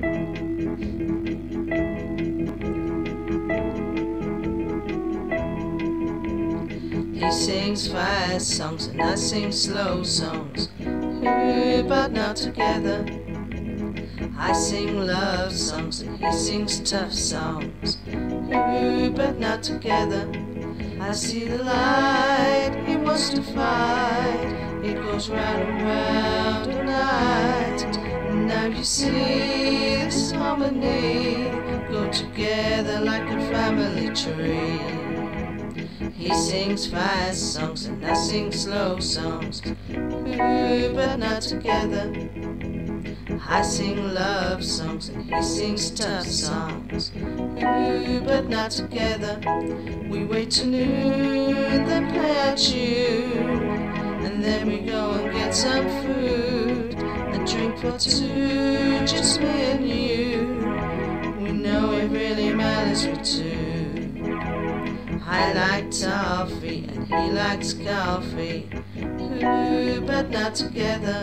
He sings fast songs and I sing slow songs, but not together. I sing love songs and he sings tough songs, but not together. I see the light, he wants to fight, it goes round and round the night. Now you see harmony go together like a family tree. He sings fast songs and I sing slow songs, Ooh, but not together. I sing love songs and he sings tough songs, Ooh, but not together. We wait till noon, then play our tune, and then we go and get some food and drink for two, just me for two. I like toffee and he likes coffee, Ooh, but not together.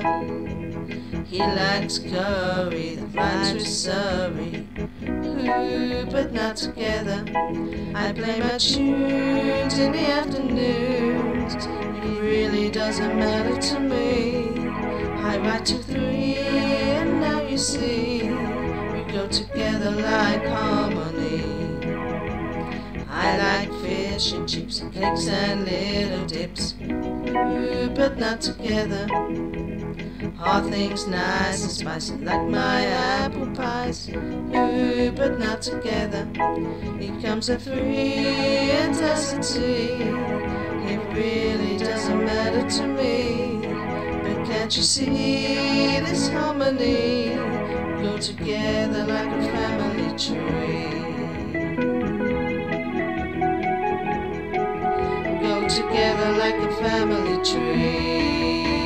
He likes curry that rhymes with Surrey, Ooh, but not together. I play my tunes in the afternoons, it really doesn't matter to me. I write to three and now you see, we go together like harmony. Fish and chips and cakes and little dips, but not together. All things nice and spicy like my apple pies, but not together. He comes at three and tea. It really doesn't matter to me, but can't you see this harmony go together like a family tree? Together like a family tree.